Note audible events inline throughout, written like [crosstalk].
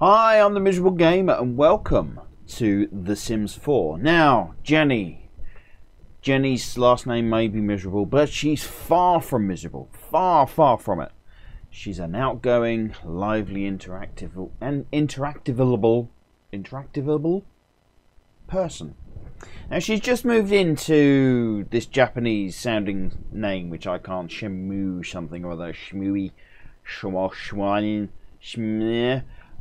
Hi, I'm the Miserable Gamer, and welcome to The Sims 4. Now, Jenny. Jenny's last name may be miserable, but she's far from miserable. Far, far from it. She's an outgoing, lively, interactive, and interactivable, interactivable person. Now, she's just moved into this Japanese sounding name, which I can't, Shimu something or other, Shmui, Shwa, Shwanin,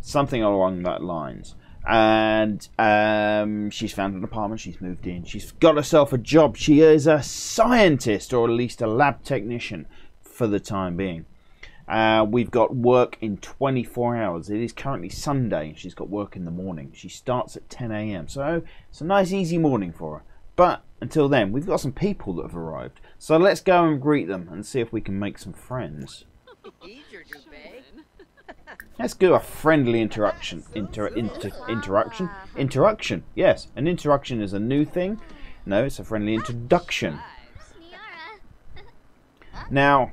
something along that lines. And um, she's found an apartment. She's moved in. She's got herself a job. She is a scientist, or at least a lab technician, for the time being. Uh, we've got work in 24 hours. It is currently Sunday. She's got work in the morning. She starts at 10 a.m. So it's a nice, easy morning for her. But until then, we've got some people that have arrived. So let's go and greet them and see if we can make some friends. [laughs] Let's do a friendly interaction. Inter, inter, interaction? Interaction. Yes, an interaction is a new thing. No, it's a friendly introduction. Now,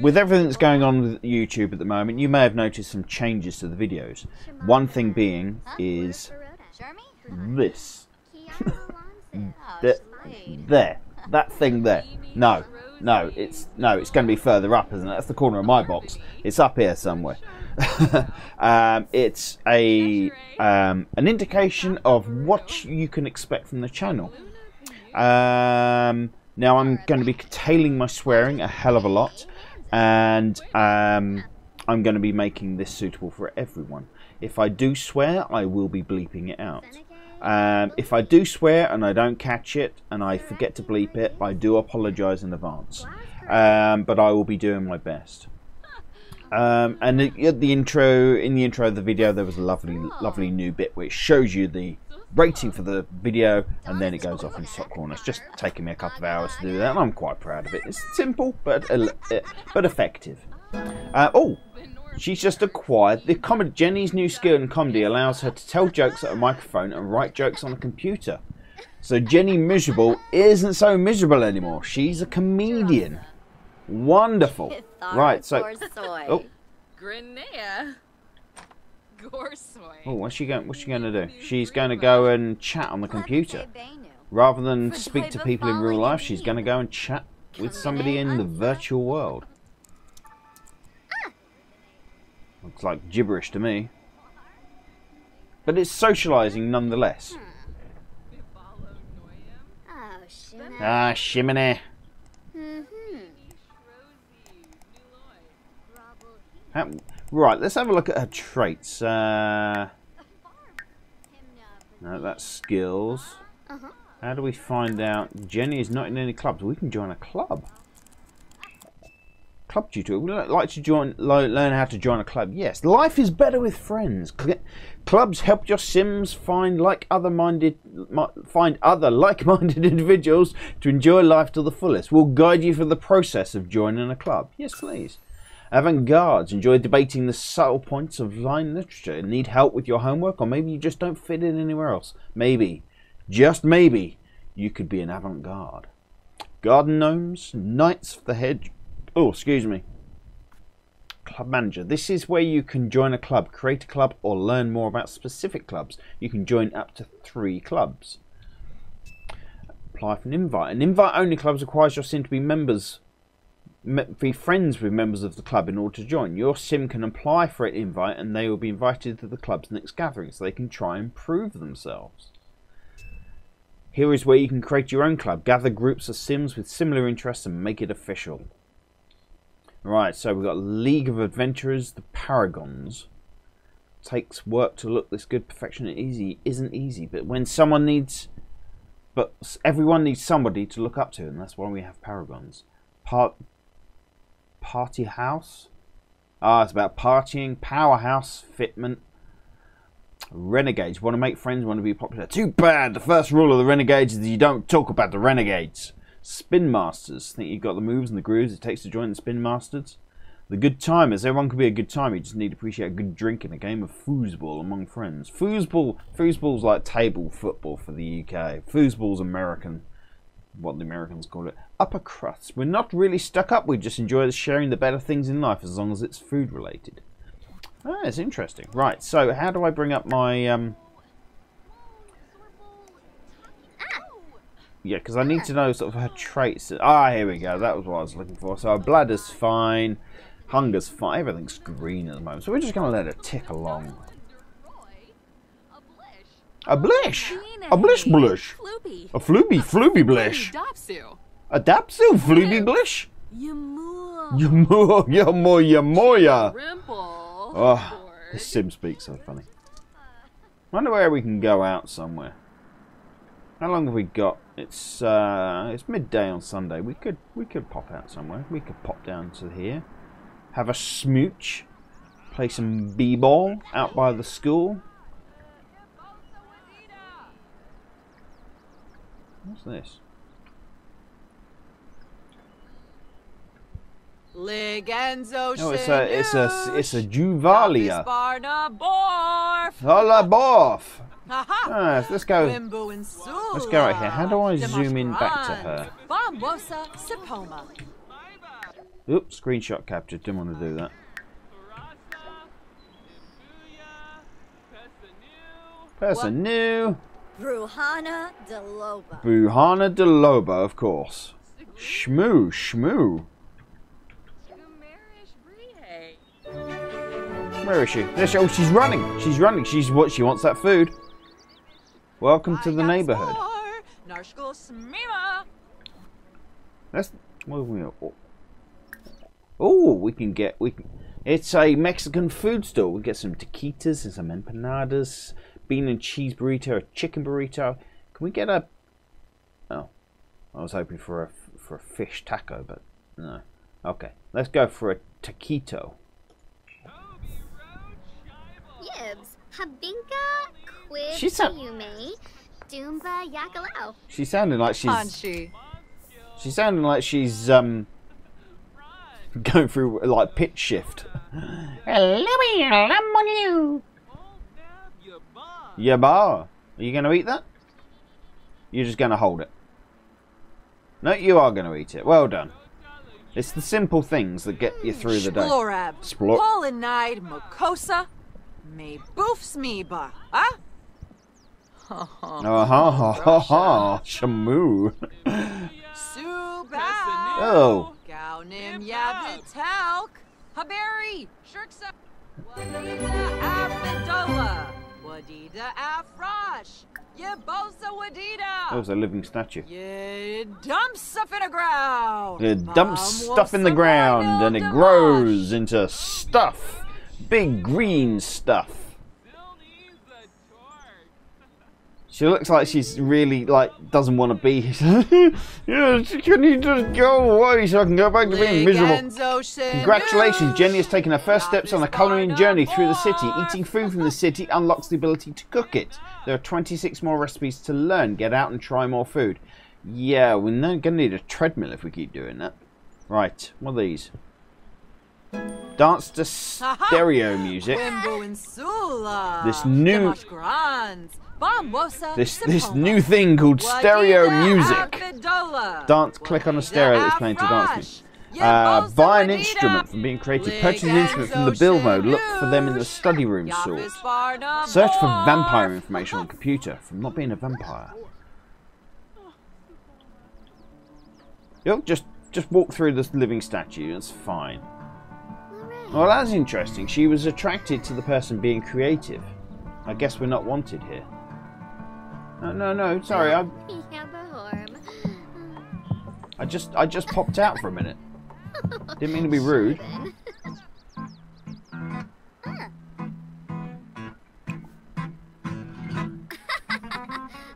with everything that's going on with YouTube at the moment, you may have noticed some changes to the videos. One thing being is this. there, there. That thing there. No. No, it's no, it's going to be further up, isn't it? That's the corner of my box. It's up here somewhere. Um, it's a um, an indication of what you can expect from the channel. Um, now I'm going to be curtailing my swearing a hell of a lot, and um, I'm going to be making this suitable for everyone. If I do swear, I will be bleeping it out. Um, if I do swear and I don't catch it and I forget to bleep it, I do apologise in advance. Um, but I will be doing my best. Um, and the intro, in the intro of the video, there was a lovely, lovely new bit which shows you the rating for the video, and then it goes off in top corner. It's just taking me a couple of hours to do that, and I'm quite proud of it. It's simple but uh, but effective. Uh, oh, she's just acquired the comedy. Jenny's new skill in comedy allows her to tell jokes at a microphone and write jokes on a computer. So Jenny Miserable isn't so miserable anymore. She's a comedian. Wonderful. Right, so. Oh. Grenea. Oh, what's she going? What's she going to do? She's going to go and chat on the computer, rather than speak to people in real life. She's going to go and chat with somebody in the virtual world. Looks like gibberish to me, but it's socialising nonetheless. Ah, right, let's have a look at her traits. Uh, no, that's skills. How do we find out? Jenny is not in any clubs. We can join a club. Club tutor. Would you like to join, learn how to join a club? Yes. Life is better with friends. Clubs help your Sims find like other minded, find other like-minded [laughs] individuals to enjoy life to the fullest. We'll guide you through the process of joining a club. Yes, please. Avant-gardes enjoy debating the subtle points of line literature. Need help with your homework, or maybe you just don't fit in anywhere else. Maybe, just maybe, you could be an avant-garde. Garden gnomes, knights of the hedge. Oh, excuse me. Club manager. This is where you can join a club, create a club, or learn more about specific clubs. You can join up to three clubs. Apply for an invite. An invite-only club requires your sim to be members be friends with members of the club in order to join. Your sim can apply for an invite and they will be invited to the club's next gathering so they can try and prove themselves. Here is where you can create your own club, gather groups of sims with similar interests and make it official. Right, so we've got League of Adventurers, the Paragons. Takes work to look this good. Perfection easy isn't easy, but when someone needs, but everyone needs somebody to look up to, and that's why we have Paragons. Part Party House. Ah, it's about partying. Powerhouse fitment. Renegades. Want to make friends, want to be popular. Too bad. The first rule of the Renegades is you don't talk about the Renegades. Spin Masters. Think you've got the moves and the grooves it takes to join the Spin Masters? The good timers. Everyone can be a good timer. You just need to appreciate a good drink and a game of foosball among friends. Foosball, foosball's like table football for the UK. Foosball's American what the Americans call it, upper crust. We're not really stuck up, we just enjoy sharing the better things in life as long as it's food related. Ah, it's interesting. Right, so how do I bring up my... Um... Yeah, because I need to know sort of her traits. Ah, here we go. That was what I was looking for. So her bladder's fine. Hunger's fine. Everything's green at the moment. So we're just going to let it tick along. A blish! A blish blish! A flooby flooby blish! A dapsu flooby blish! Yamur, yamur, yamoya! Oh, this sim speaks so funny. Wonder where we can go out somewhere. How long have we got? It's uh, it's midday on Sunday. We could we could pop out somewhere. We could pop down to here, have a smooch, play some b-ball out by the school. What's this? No, it's a it's a it's a Juvalia. Borf. Hola, Borf. Haha. Ah, let's go. Let's go right here. How do I zoom in back to her? Oops, screenshot captured. Didn't want to do that. Person new. Bruhana de Loba. Buhana de Loba, of course. Shmoo, shmoo. Where is she? There she? Oh, she's running. She's running. She's what? She wants that food. Welcome to the neighborhood. That's? Oh, we can get we can. It's a Mexican food store. We get some taquitos and some empanadas, bean and cheese burrito, a chicken burrito. Can we get a? Oh, I was hoping for a for a fish taco, but no. Okay, let's go for a taquito. Yibs. Habinka Quib She's a- Yume. Doomba Yakalao. She's sounding like she's Hanshi. she's sounding like she's um [laughs] going through like pitch shift. Yeah, bar. Are you going to eat that? You're just going to hold it. No, you are going to eat it. Well done. It's the simple things that get you through the day. Splorab. Splor- Polinide Mokosa. Me boofs me ba. Ah. [laughs] Huh? Oh, ha ha ha. Suba. Oh. Gaunim Yavitelk. Haberi. Shirksa. Wadida Afridola. Wadida Afrosh. Yebosa Wadida. That was a living statue. You dump stuff in the ground. It dumps stuff in the ground and it grows into stuff. Big green stuff. She looks like she's really like doesn't want to be. [laughs] yes, can you just go away so I can go back to being miserable? Congratulations, Jenny has taken her first steps on a colouring journey through the city. Eating food from the city unlocks the ability to cook it. There are 26 more recipes to learn. Get out and try more food. Yeah, we're not going to need a treadmill if we keep doing that. Right, what are these? Dance to stereo music. This new- This this new thing called stereo music. Dance, click on a stereo that's playing to dance. Uh, buy an instrument from being created. Purchase an instrument from the build mode. Look for them in the study room sort. Search for vampire information on computer from not being a vampire. You'll just just walk through this living statue. It's fine. Well, that's interesting. She was attracted to the person being creative. I guess we're not wanted here. No, no, no. Sorry, I. [laughs] I just I just popped out for a minute. [laughs] Didn't mean to be rude. [laughs]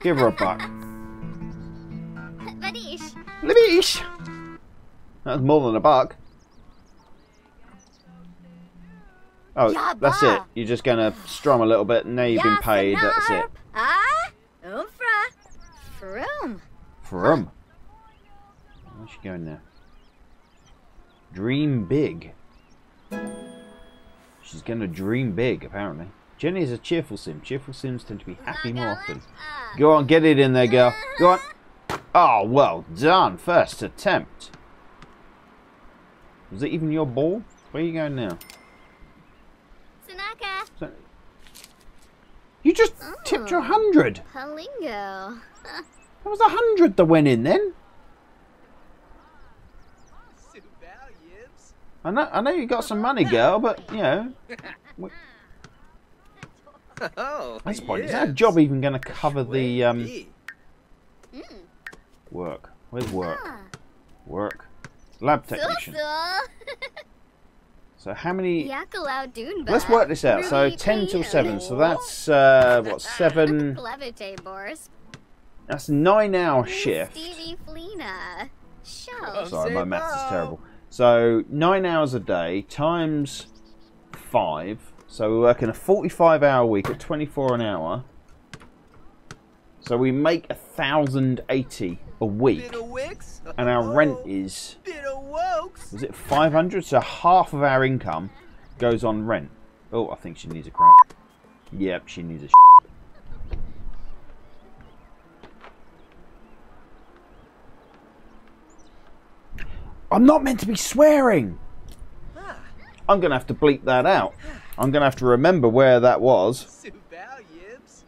Give her a buck. Libbish! That's more than a buck. Oh, that's it. You're just gonna strum a little bit, and now you've been paid. That's it. Ah, umfra. From. Where's she going now? Dream big. She's gonna dream big, apparently. Jenny is a cheerful sim. Cheerful sims tend to be happy more often. Go on, get it in there, girl. Go on. Oh, well done. First attempt. Was it even your ball? Where are you going now? So, you just tipped your hundred. Palingo. [laughs] There was a hundred that went in then. I know, I know you got some money, girl, but you know, [laughs] Oh, that's point. Is that job even going to cover the um, Mm. work? Where's work? Ah. Work. Lab technician. so. [laughs] So how many? Let's work this out. So ten till seven. So that's uh, what [laughs] seven? Levite Boris. That's nine hour shift. Stevie Flina. Show. Oh, Sorry, my maths is terrible. So nine hours a day times five. So we're working a forty-five hour week at twenty-four an hour. So we make a thousand eighty a week, Bit of wicks. and our rent is Bit of wokes. was it five hundred? So half of our income goes on rent. Oh, I think she needs a crap. Yep, she needs a. I'm not meant to be swearing. Ah. I'm gonna have to bleep that out. I'm gonna have to remember where that was. Sue Val Yibs.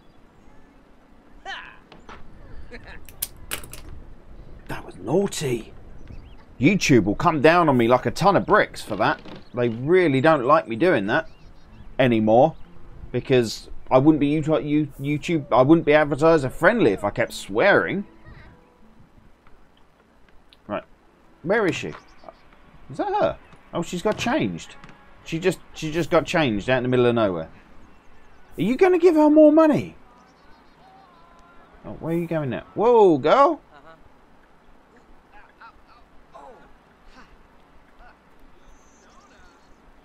That was naughty. YouTube will come down on me like a ton of bricks for that. They really don't like me doing that anymore because I wouldn't be. YouTube I wouldn't be advertiser friendly if I kept swearing. Where is she? Is that her? Oh, she's got changed. She just she just got changed out in the middle of nowhere. Are you going to give her more money? Oh, where are you going now? Whoa, girl!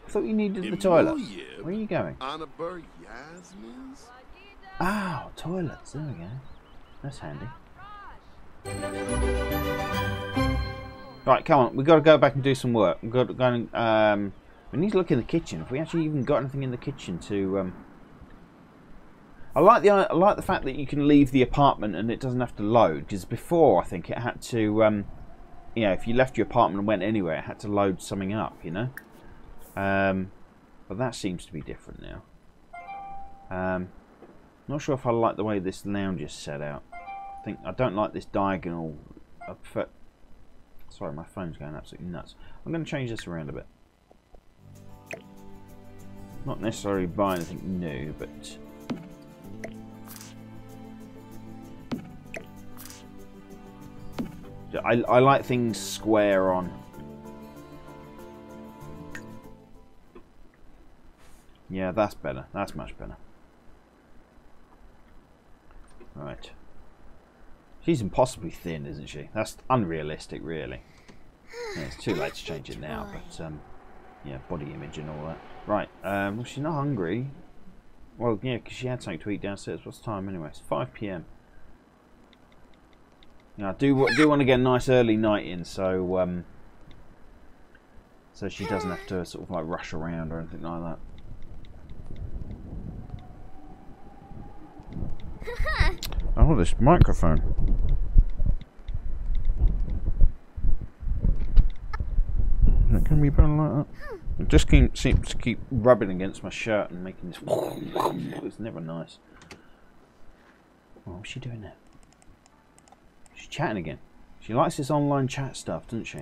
I thought you needed the toilet. Where are you going? Oh, toilets. There we go. That's handy. Right, come on. We've got to go back and do some work. We've got to go and, um, we need to look in the kitchen. Have we actually even got anything in the kitchen to, um, I like the I like the fact that you can leave the apartment and it doesn't have to load. Because before, I think it had to, um, you know, if you left your apartment and went anywhere, it had to load something up. You know, um, but that seems to be different now. Um, not sure if I like the way this lounge is set out. I think I don't like this diagonal. I prefer- Sorry, my phone's going absolutely nuts. I'm going to change this around a bit. Not necessarily buy anything new, but I, I like things square on. Yeah, that's better. That's much better. Right. She's impossibly thin, isn't she? That's unrealistic, really. Yeah, it's too late to change it now, but um, yeah, body image and all that. Right. Um, well, she's not hungry. Well, yeah, because she had something to eat downstairs. What's the time anyway? It's 5 p.m. Yeah, I do do want to get a nice early night in, so um, so she doesn't have to sort of like rush around or anything like that. Oh, this microphone. Is it going to be better like that? Hmm. It just keep, seems to keep rubbing against my shirt and making this. [laughs] It's never nice. What was she doing there? She's chatting again. She likes this online chat stuff, doesn't she?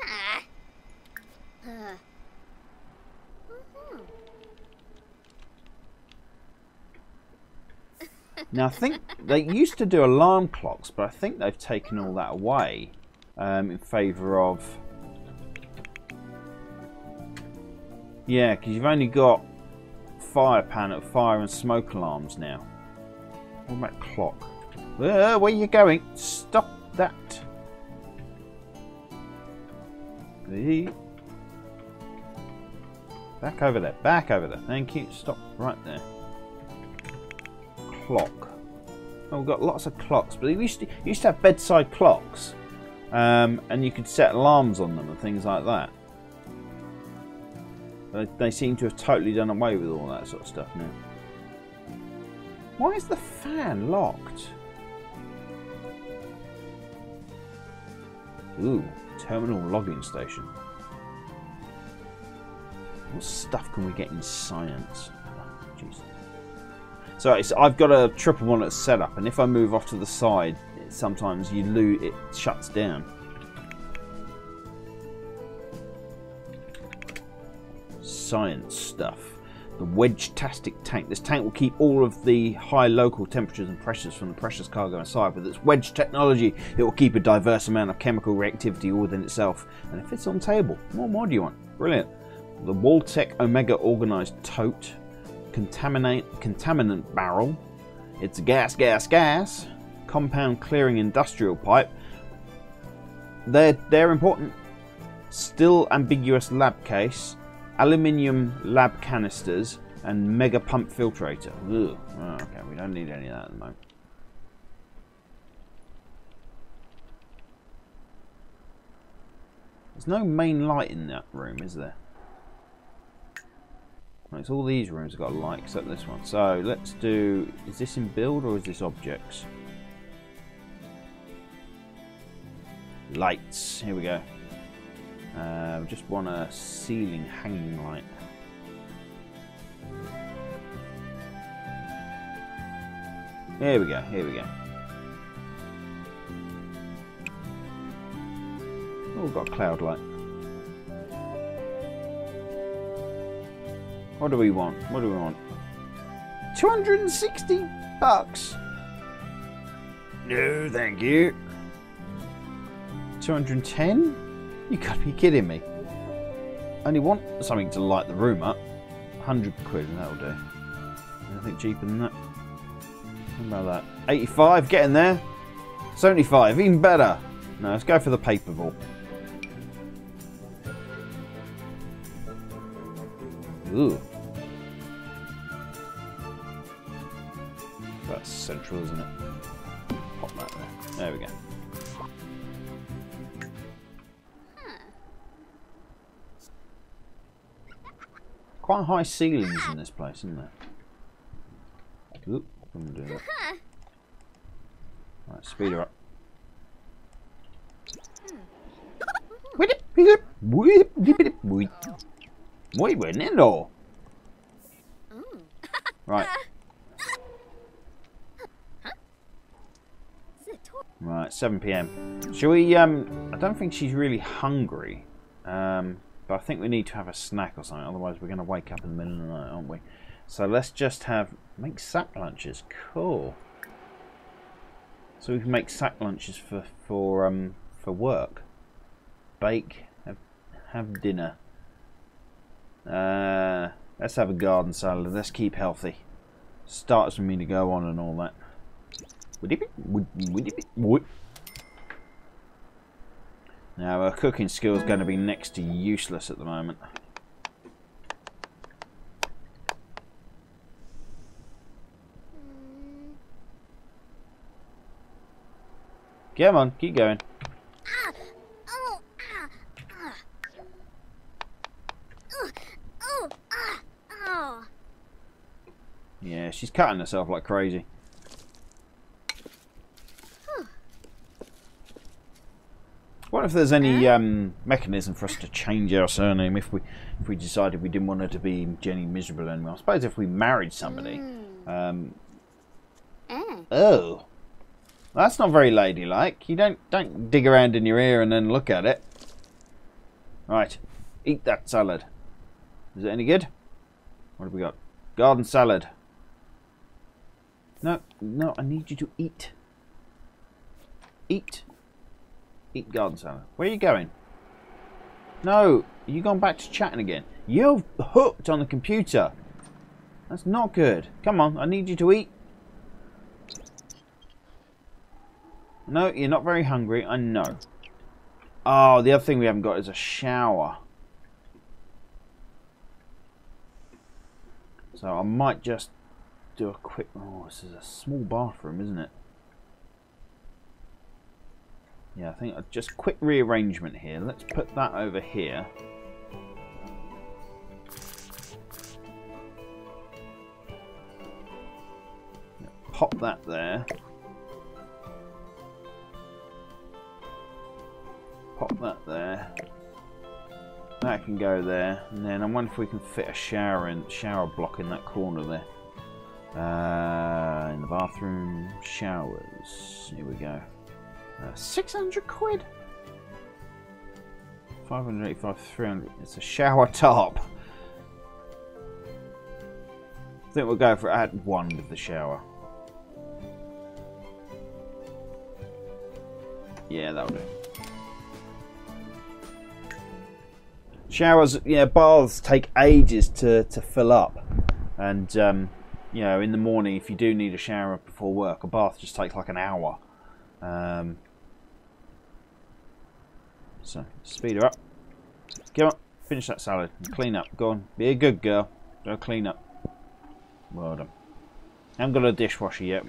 Ah. Uh. Mhm. Now I think they used to do alarm clocks, but I think they've taken all that away um, in favour of. Yeah, because you've only got fire panel, fire and smoke alarms now. What about clock? Uh, where are you going? Stop that! Back over there, back over there. Thank you. Stop right there clock. Oh, we've got lots of clocks, but we used to, used to have bedside clocks, um, and you could set alarms on them and things like that. They, they seem to have totally done away with all that sort of stuff now. Why is the fan locked? Ooh, terminal logging station. What stuff can we get in science? Oh, Jesus. So I've got a triple monitor setup, and if I move off to the side, sometimes you lose it shuts down. Science stuff. The Wedge-tastic tank. This tank will keep all of the high local temperatures and pressures from the precious cargo inside. With its wedge technology, it will keep a diverse amount of chemical reactivity within itself. And it fits on table. What more do you want? Brilliant. The Waltec Omega Organized Tote. Contaminate, contaminant barrel. It's a gas, gas, gas. Compound clearing industrial pipe. They're, they're important. Still ambiguous lab case aluminium lab canisters, and mega pump filtrator. Ugh. Oh, okay, we don't need any of that at the moment. There's no main light in that room, is there? Right, it's all these rooms have got a light except this one. So let's do. Is this in build or is this objects? Lights. Here we go. Uh, just want a ceiling hanging light. Here we go, here we go. Oh, we've got cloud light. What do we want? What do we want? 260 bucks. No, thank you. 210? You gotta be kidding me. Only want something to light the room up. 100 quid and that'll do. Anything cheaper than that? How about that? 85, getting there. 75, even better. No, let's go for the paper ball. Ooh. That's central, isn't it? Pop that there. There we go. Quite high ceilings in this place, isn't there? Oop, couldn't do that. Right, speed her up. Muy buenino. Right. Right, 7 p.m. Shall we, um, I don't think she's really hungry. Um, but I think we need to have a snack or something, otherwise we're going to wake up in the middle of the night, aren't we? So let's just have, make sack lunches. Cool. So we can make sack lunches for, for, um, for work. Bake, have, have dinner. Uh, let's have a garden salad. Let's keep healthy. Starts for me to go on and all that. Now, our cooking skill is going to be next to useless at the moment. Come on, keep going. Yeah, she's cutting herself like crazy. What if there's any um, mechanism for us to change our surname if we if we decided we didn't want her to be Jenny Miserable anymore? I suppose if we married somebody. Um, oh, that's not very ladylike. You don't don't dig around in your ear and then look at it. Right, eat that salad. Is it any good? What have we got? Garden salad. No, no, I need you to eat. Eat. Eat garden salad. Where are you going? No, you gone back to chatting again. You're hooked on the computer. That's not good. Come on, I need you to eat. No, you're not very hungry, I know. Oh, the other thing we haven't got is a shower. So I might just do a quick... Oh, this is a small bathroom, isn't it? Yeah, I think just quick rearrangement here. Let's put that over here. Pop that there. Pop that there. That can go there, and then I wonder if we can fit a shower in shower block in that corner there. Uh, in the bathroom, showers. Here we go. Uh, 600 quid? 585, 300. It's a shower top. I think we'll go for add one with the shower. Yeah, that'll do. Showers, yeah, baths take ages to, to fill up. And, um, you know, in the morning, if you do need a shower before work, a bath just takes like an hour. Um, so, speed her up. Come on, finish that salad. Clean up. Go on. Be a good girl. Go clean up. Well done. I haven't got a dishwasher yet.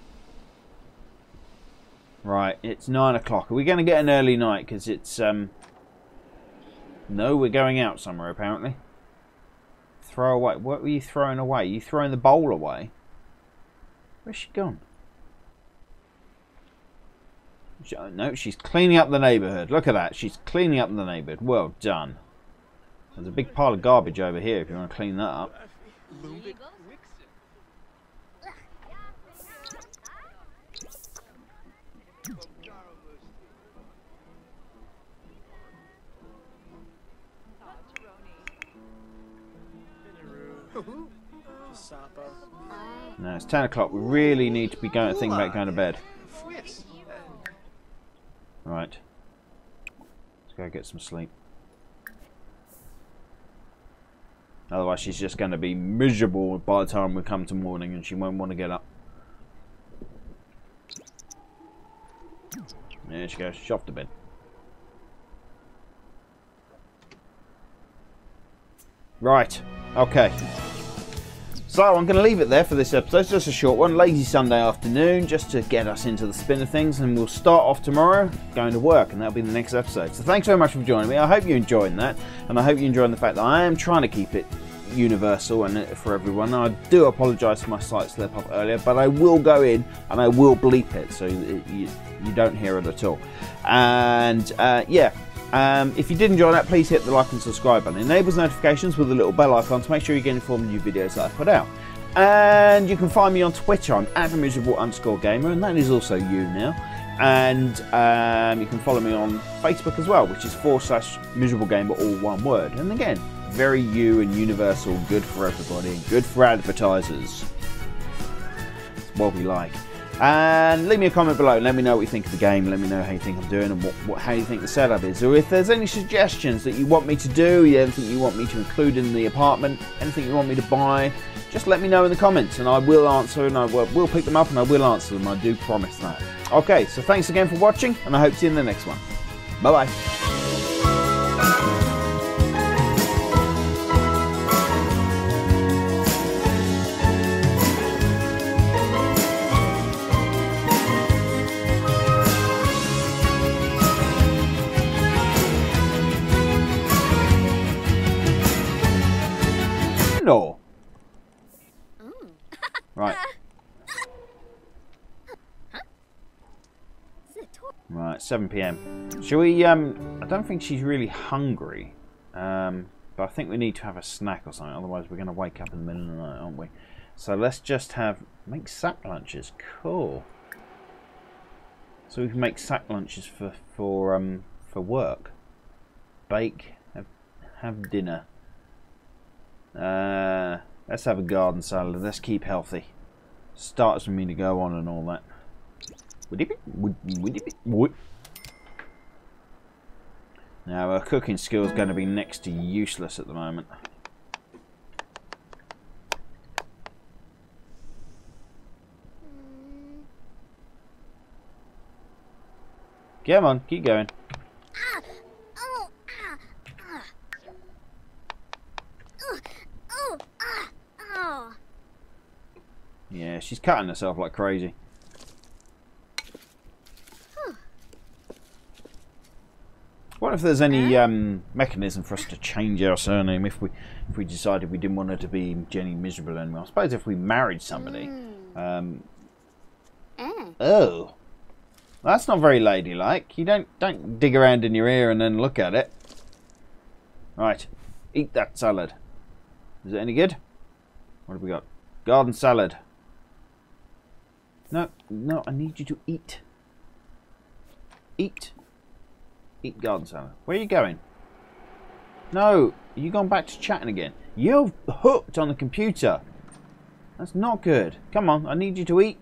Right, it's 9 o'clock. Are we going to get an early night? Because it's... um. No, we're going out somewhere, apparently. Throw away. What were you throwing away? you throwing the bowl away? Where's she gone? She- oh, No, she's cleaning up the neighbourhood. Look at that. She's cleaning up the neighbourhood. Well done. There's a big pile of garbage over here if you want to clean that up. No, it's 10 o'clock. We really need to be going thinking about going to bed. Right. Let's go get some sleep. Otherwise, she's just going to be miserable by the time we come to morning and she won't want to get up. There she goes. She's off to bed. Right. Okay. So I'm going to leave it there for this episode. It's just a short one, lazy Sunday afternoon, just to get us into the spin of things, and we'll start off tomorrow going to work, and that'll be the next episode. So thanks very much for joining me. I hope you're enjoying that, and I hope you're enjoying the fact that I am trying to keep it universal and for everyone. I do apologise for my slight slip up earlier, but I will go in and I will bleep it so you, you don't hear it at all. And uh, yeah. Um, if you did enjoy that, please hit the like and subscribe button. It enables notifications with the little bell icon to make sure you get informed of new videos that I put out. And you can find me on Twitter. I'm at miserable underscore gamer, and that is also you now. And um, you can follow me on Facebook as well, which is forward slash miserable gamer, all one word. And again, very you and universal, good for everybody, good for advertisers. It's what we like. And leave me a comment below let me know what you think of the game. Let me know how you think I'm doing and what, what, how you think the setup is. Or if there's any suggestions that you want me to do, anything you want me to include in the apartment, anything you want me to buy, just let me know in the comments and I will answer and I will, will pick them up and I will answer them. I do promise that. Okay, so thanks again for watching and I hope to see you in the next one. Bye bye. 7 p.m. Shall we? Um, I don't think she's really hungry, um, but I think we need to have a snack or something. Otherwise, we're going to wake up in the middle of the night, aren't we? So let's just have make sack lunches. Cool. So we can make sack lunches for for um for work. Bake, have, have dinner. Uh, let's have a garden salad. Let's keep healthy. Starts for me to go on and all that. Would it be? Would, would it be? Would. Now, her cooking skill is going to be next to useless at the moment. Come on, keep going. Yeah, she's cutting herself like crazy. What if there's any um, mechanism for us to change our surname if we if we decided we didn't want her to be Jenny Miserable anymore? I suppose if we married somebody. Um, Eh. oh, that's not very ladylike. You don't don't dig around in your ear and then look at it. Right, Eat that salad. Is it any good? What have we got? Garden salad. No, no, I need you to eat. Eat. Eat garden salad. Where are you going? No, you gone back to chatting again. You're hooked on the computer. That's not good. Come on, I need you to eat.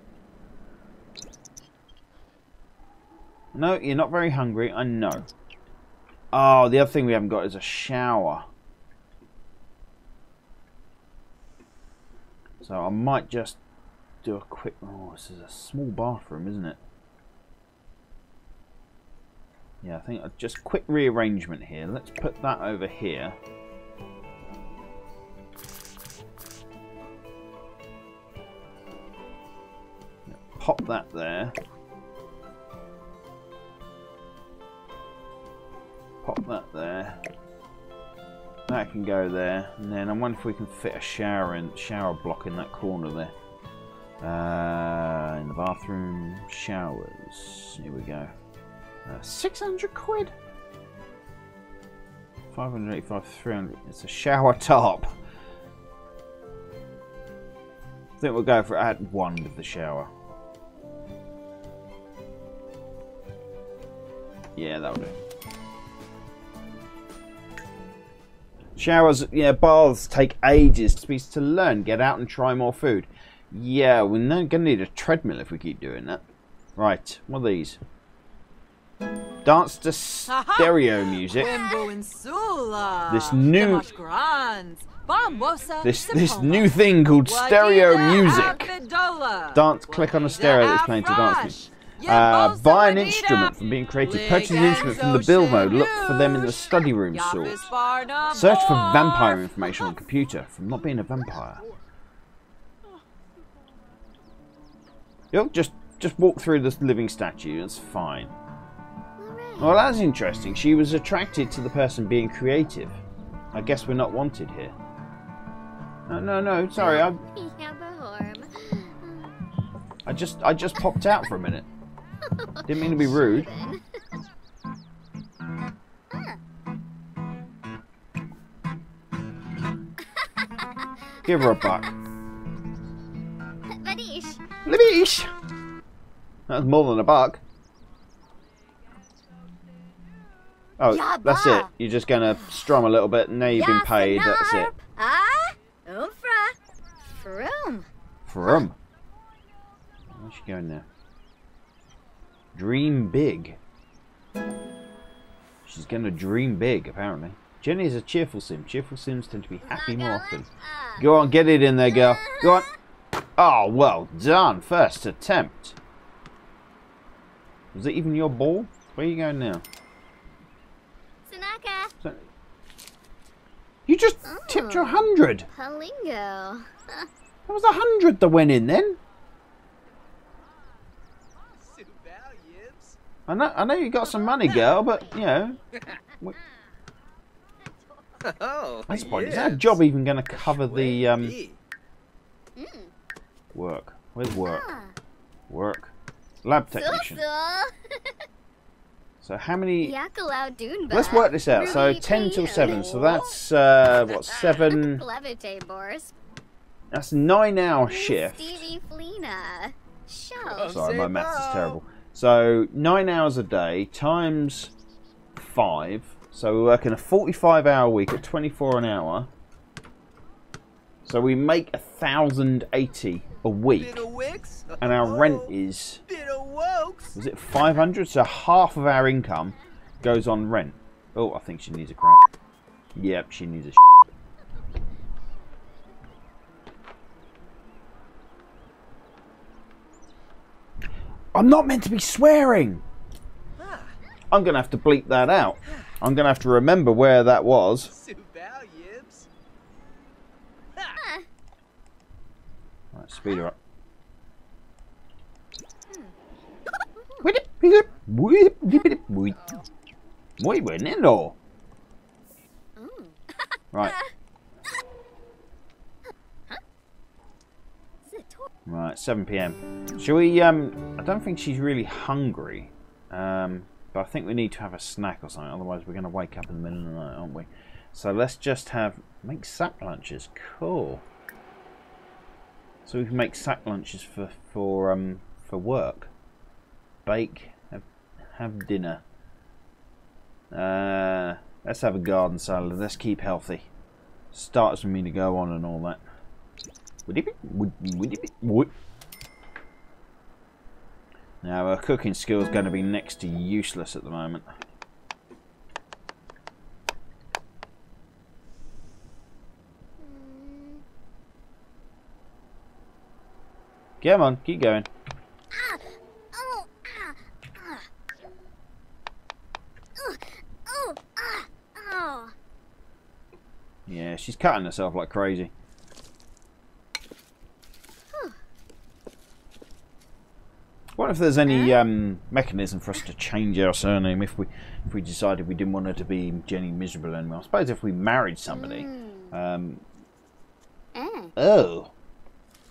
No, you're not very hungry, I know. Oh, the other thing we haven't got is a shower. So I might just do a quick... Oh, this is a small bathroom, isn't it? Yeah, I think uh, just quick rearrangement here. Let's put that over here. Pop that there. Pop that there. That can go there, and then I wonder if we can fit a shower in shower block in that corner there. Uh, in the bathroom, showers. Here we go. Uh, 600 quid? 585, 300. It's a shower top. I think we'll go for at one with the shower. Yeah, that'll do. Showers, yeah, baths take ages to, to learn. Get out and try more food. Yeah, we're going to need a treadmill if we keep doing that. Right, what are these? Dance to stereo music. This new- Dimash Grands. Bombosa. This this new thing called stereo music. Dance, click on the stereo that's playing to dance to. Uh, buy an instrument from being creative. Purchase an instrument from the build mode. Look for them in the study room sort. Search for vampire information on computer from not being a vampire. You'll just just walk through this living statue. It's fine. Well, that's interesting. She was attracted to the person being creative. I guess we're not wanted here. No, no, no. Sorry, I [laughs] I just I just popped out for a minute. [laughs] Didn't mean to be rude. [laughs] Give her a buck. Libbish! That's more than a buck. Oh, that's it. You're just gonna strum a little bit, and now you've been paid. That's it. Ah. Froom. From. Where's she going now? Dream big. She's gonna dream big, apparently. Jenny is a cheerful sim. Cheerful sims tend to be happy more often. Go on, get it in there, girl. Go on. Oh, well done. First attempt. Was it even your ball? Where are you going now? Tanaka. So- You just tipped your hundred. Halingo. That was a hundred that went in then. I know, I know you got some money, girl, but you know, [laughs] Oh, that's the point. Is yes. that job even going to cover the um, be. work? Where's work? Ah. Work. Lab So technician. [laughs] so. So how many? Let's work this out. So ten till seven. So that's uh, what [laughs] seven? Levitate Boris. That's nine hour shift. Stevie Flina. Show. Sorry, my maths is terrible. So nine hours a day times five. So we're working a forty-five hour week at twenty-four an hour. So we make a thousand eighty a week, Bit of wicks. and our rent is Bit of wokes. was it five hundred? So half of our income goes on rent. Oh, I think she needs a crap. Yep, she needs a. I'm not meant to be swearing. Ah. I'm gonna have to bleep that out. I'm gonna have to remember where that was. Suit Yibs. Right, speed her up. Muy buenino. Right, right, 7 p.m. Shall we? Um, I don't think she's really hungry, um, but I think we need to have a snack or something. Otherwise, we're going to wake up in the middle of the night, aren't we? So let's just have make sack lunches. Cool. So we can make sack lunches for for um for work. Bake, have, have dinner. Uh, let's have a garden salad. Let's keep healthy. Starts for me to go on and all that. Would it be? Would, would it be? Would. Now, our cooking skill is going to be next to useless at the moment. Come on, keep going. Yeah, she's cutting herself like crazy. What if there's any um, mechanism for us to change our surname if we if we decided we didn't want her to be Jenny Miserable anymore? I suppose if we married somebody. Um, Eh. oh,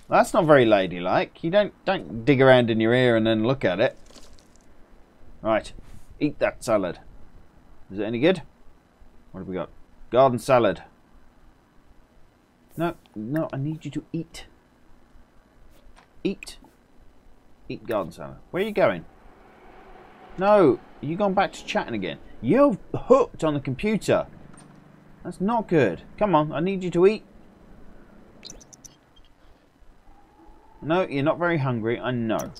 that's not very ladylike. You don't don't dig around in your ear and then look at it. Right, eat that salad. Is it any good? What have we got? Garden salad. No, no, I need you to eat. Eat. Eat garden salad. Where are you going? No, you gone back to chatting again. You're hooked on the computer. That's not good. Come on, I need you to eat. No, you're not very hungry, I know.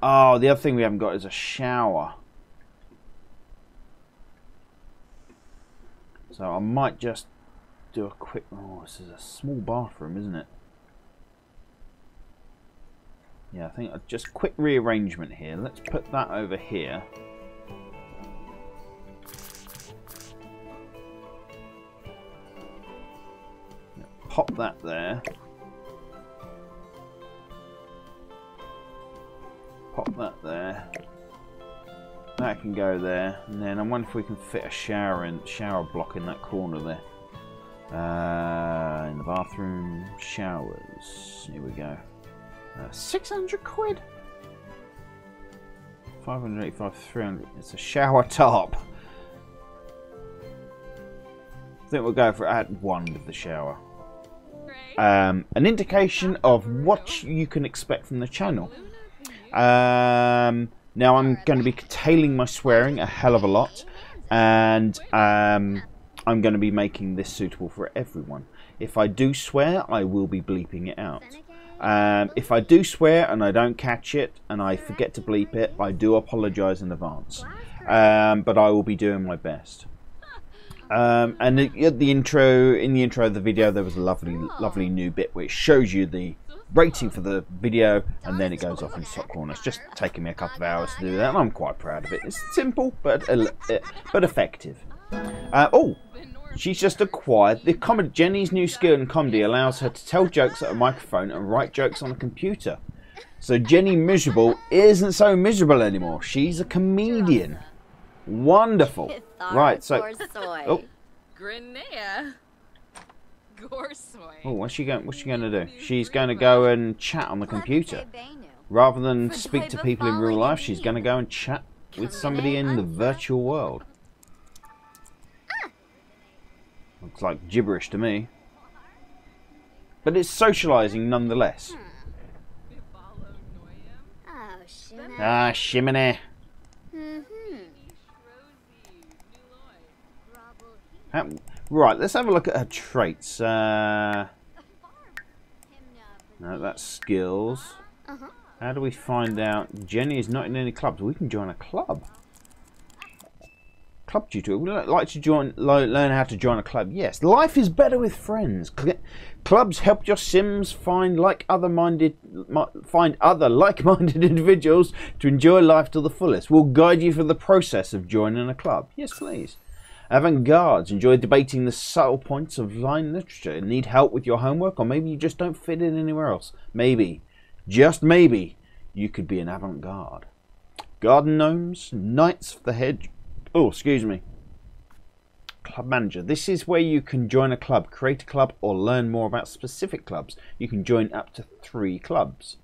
Oh, the other thing we haven't got is a shower. So I might just do a quick... Oh, this is a small bathroom, isn't it? Yeah, I think uh, just quick rearrangement here. Let's put that over here. Pop that there. Pop that there. That can go there, and then I wonder if we can fit a shower in shower block in that corner there. Uh, in the bathroom, showers. Here we go. Uh, 600 quid? 585, 300. It's a shower top. I think we'll go for at one with the shower. Um, an indication of what you can expect from the channel. Um, now I'm going to be curtailing my swearing a hell of a lot, and um, I'm going to be making this suitable for everyone. If I do swear, I will be bleeping it out. Um, if I do swear and I don't catch it and I forget to bleep it, I do apologise in advance. Um, but I will be doing my best. Um, and the, the intro, in the intro of the video, there was a lovely, lovely new bit which shows you the rating for the video, and then it goes off into top corner. It's just taking me a couple of hours to do that, and I'm quite proud of it. It's simple but uh, but effective. Uh, oh, she's just acquired the comedy. Jenny's new skill in comedy allows her to tell jokes at a microphone and write jokes on a computer. So Jenny Miserable isn't so miserable anymore. She's a comedian. Wonderful. Right, so oh, Grenea. Gorsoy. Oh, what's she going? What's she going to do? She's going to go and chat on the computer rather than speak to people in real life. She's going to go and chat with somebody in the virtual world. Looks like gibberish to me. But it's socialising nonetheless. Oh. Ah, shiminy. Mm-hmm. Right, let's have a look at her traits. Uh, no, that's skills. How do we find out? Jenny is not in any clubs. We can join a club. Club tutor. Would like to join, learn how to join a club? Yes. Life is better with friends. Clubs help your Sims find like other minded, find other like-minded [laughs] individuals to enjoy life to the fullest. We'll guide you through the process of joining a club. Yes, please. Avant-gardes enjoy debating the subtle points of line literature. Need help with your homework, or maybe you just don't fit in anywhere else. Maybe, just maybe, you could be an avant-garde. Garden gnomes, knights of the hedge. Oh, excuse me. Club manager. This is where you can join a club, create a club, or learn more about specific clubs. You can join up to three clubs.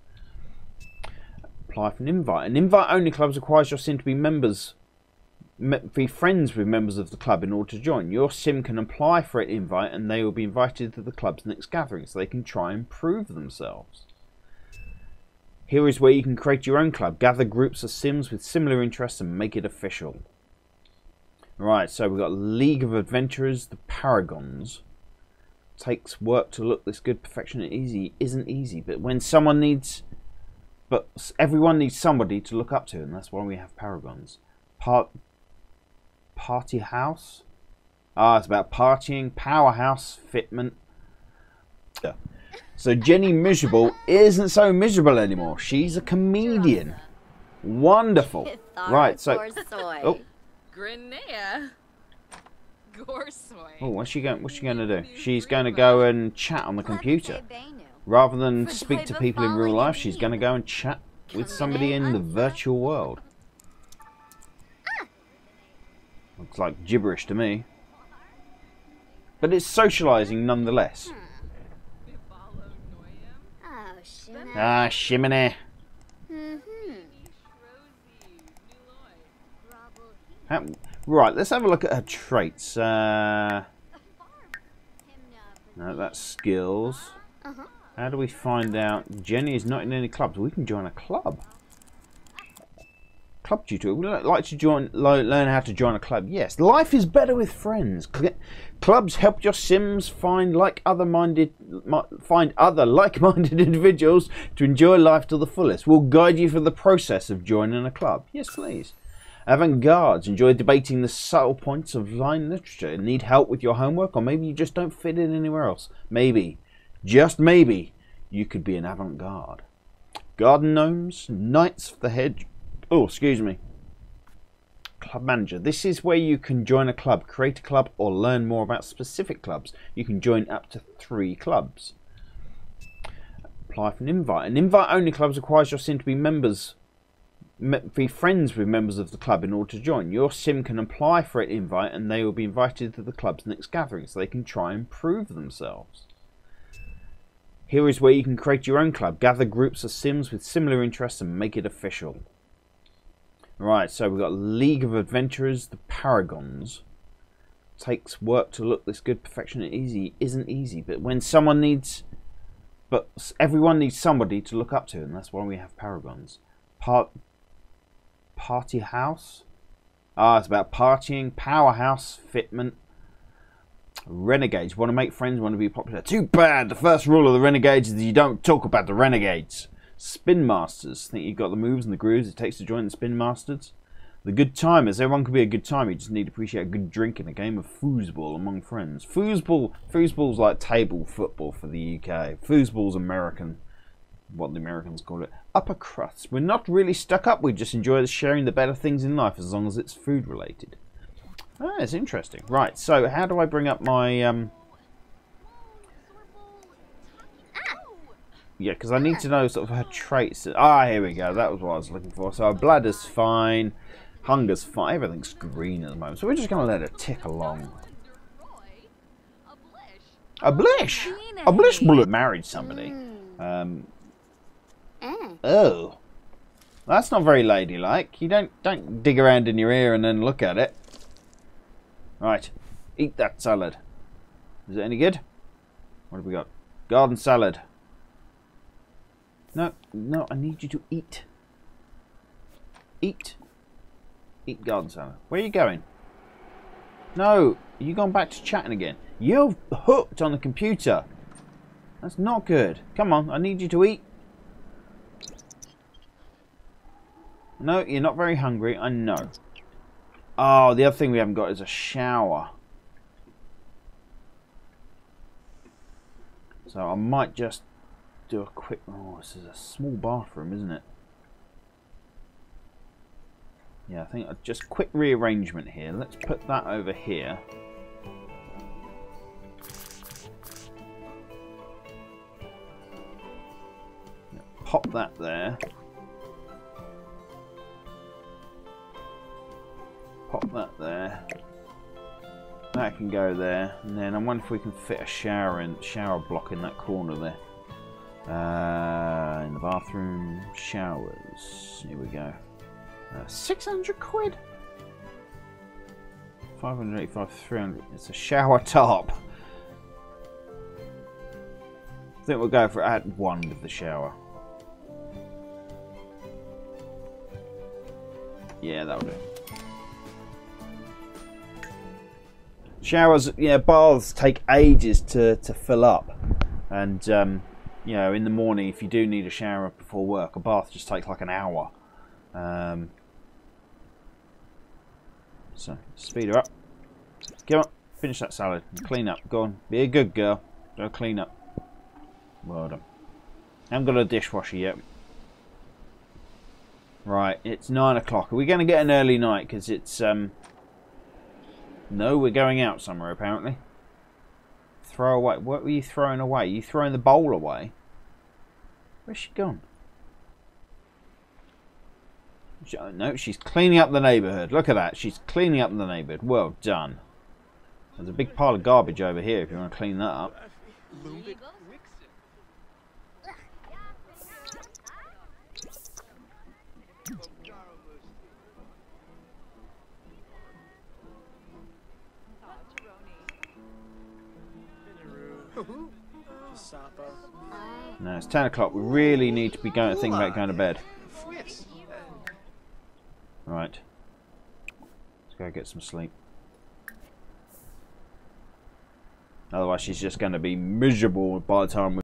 Apply for an invite. An invite-only club requires your sim to be members me- be friends with members of the club in order to join. Your sim can apply for an invite and they will be invited to the club's next gathering so they can try and prove themselves. Here is where you can create your own club, gather groups of sims with similar interests and make it official. Right, so we've got League of Adventurers, the Paragons. Takes work to look this good. Perfection easy isn't easy, but when someone needs, but everyone needs somebody to look up to, and that's why we have Paragons. Part Party House. Ah, it's about partying. Powerhouse fitment. Yeah. So Jenny Miserable isn't so miserable anymore. She's a comedian. Wonderful. Right, so oh, Grenea. Gorsoy. oh, what's she going? What's she going to do? She's going to go and chat on the computer rather than speak to people in real life. She's going to go and chat with somebody in the virtual world. Looks like gibberish to me, but it's socialising nonetheless. Ah, shiminy. Right, let's have a look at her traits. Uh, no, that's skills. Uh-huh. How do we find out? Jenny is not in any clubs. We can join a club. Club tutor. Would like to join, learn how to join a club? Yes. Life is better with friends. Cl- Clubs help your Sims find like other minded, find other like-minded [laughs] individuals to enjoy life to the fullest. We'll guide you through the process of joining a club. Yes, please. Avant-gardes enjoy debating the subtle points of line literature. Need help with your homework, or maybe you just don't fit in anywhere else. Maybe, just maybe, you could be an avant-garde. Garden gnomes, knights of the hedge. Oh, excuse me. Club manager. This is where you can join a club, create a club, or learn more about specific clubs. You can join up to three clubs. Apply for an invite. An invite-only club requires your sim to be members be friends with members of the club in order to join. Your sim can apply for an invite and they will be invited to the club's next gathering so they can try and prove themselves. Here is where you can create your own club, gather groups of sims with similar interests and make it official. Right, so we've got League of Adventurers, the Paragons. Takes work to look this good. Perfection easy isn't easy, but when someone needs, but everyone needs somebody to look up to, and that's why we have Paragons. Part Party House. Ah, it's about partying. Powerhouse fitment. Renegades want to make friends, want to be popular. Too bad. The first rule of the Renegades is you don't talk about the Renegades. Spin Masters. Think you've got the moves and the grooves it takes to join the Spin Masters? The good timers. Everyone can be a good timer. You just need to appreciate a good drink and a game of foosball among friends. Foosball, foosball's like table football for the UK. Foosball's American what the Americans call it, upper crust. We're not really stuck up. We just enjoy sharing the better things in life as long as it's food related. Ah, it's interesting. Right, so how do I bring up my um? Yeah, because I need to know sort of her traits. Ah, here we go. That was what I was looking for. So her bladder's fine, hunger's fine, everything's green at the moment. So we're just gonna let her tick along. A blish, a blish bullet married somebody. Um, Eh. Oh, that's not very ladylike. You don't don't dig around in your ear and then look at it. Right, eat that salad. Is it any good? What have we got? Garden salad. No, no, I need you to eat. Eat. Eat garden salad. Where are you going? No, you gone back to chatting again. You're hooked on the computer. That's not good. Come on, I need you to eat. No, you're not very hungry, I know. Oh, the other thing we haven't got is a shower. So I might just do a quick... Oh, this is a small bathroom, isn't it? Yeah, I think uh, just quick rearrangement here. Let's put that over here. Pop that there. Pop that there. That can go there, and then I wonder if we can fit a shower in shower block in that corner there. Uh, in the bathroom, showers. Here we go. Uh, Six hundred quid. 585, 300. It's a shower top. I think we'll go for add one with the shower. Yeah, that'll do. Showers, yeah, baths take ages to, to fill up. And, um, you know, in the morning, if you do need a shower before work, a bath just takes like an hour. Um, so, speed her up. Come on, finish that salad. Clean up. Go on. Be a good girl. Go clean up. Well done. I haven't got a dishwasher yet. Right, it's nine o'clock. Are we going to get an early night? Because it's um. No, we're going out somewhere apparently. Throw away. What were you throwing away? you throwing the bowl away? Where's she gone? Oh, No, she's cleaning up the neighbourhood. Look at that. She's cleaning up the neighbourhood. Well done. There's a big pile of garbage over here if you want to clean that up. No, it's 10 o'clock. We really need to be going thinking about going to bed. Right. Let's go get some sleep. Otherwise, she's just going to be miserable by the time we